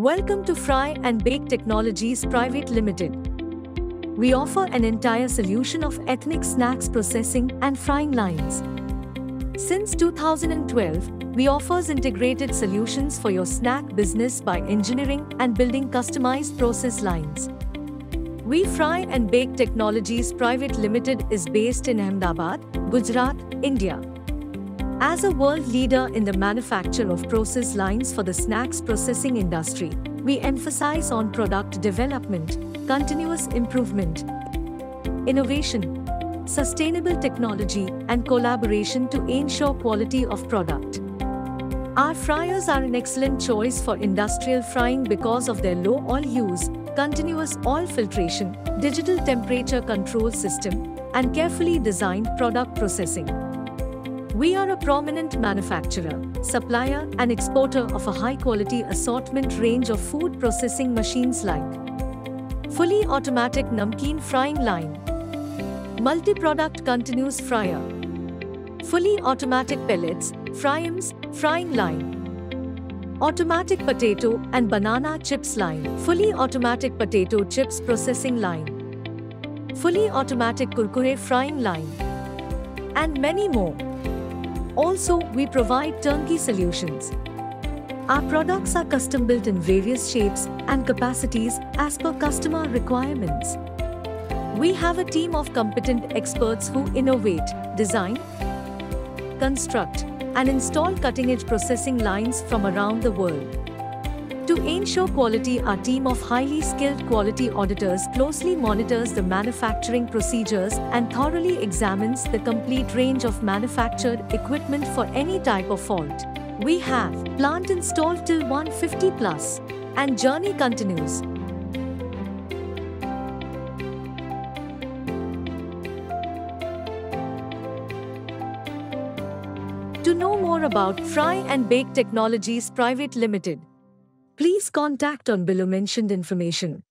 Welcome to Fry and Bake Technologies Private Limited. We offer an entire solution of ethnic snacks processing and frying lines. Since 2012, we offers integrated solutions for your snack business by engineering and building customized process lines. We Fry and Bake Technologies Private Limited is based in Ahmedabad, Gujarat, India. As a world leader in the manufacture of process lines for the snacks processing industry, we emphasize on product development, continuous improvement, innovation, sustainable technology, and collaboration to ensure quality of product. Our fryers are an excellent choice for industrial frying because of their low oil use, continuous oil filtration, digital temperature control system, and carefully designed product processing. We are a prominent manufacturer, supplier, and exporter of a high quality assortment range of food processing machines like fully automatic namkeen frying line, multi product continuous fryer, fully automatic pellets, fryums, frying line, automatic potato and banana chips line, fully automatic potato chips processing line, fully automatic kurkure frying line, and many more. Also, we provide turnkey solutions. Our products are custom built in various shapes and capacities as per customer requirements. We have a team of competent experts who innovate, design, construct, and install cutting edge processing lines from around the world. To ensure quality, our team of highly skilled quality auditors closely monitors the manufacturing procedures and thoroughly examines the complete range of manufactured equipment for any type of fault. We have plant installed till 150 plus, and journey continues. To know more about Fry and Bake Technologies Private Limited, Please contact on below mentioned information.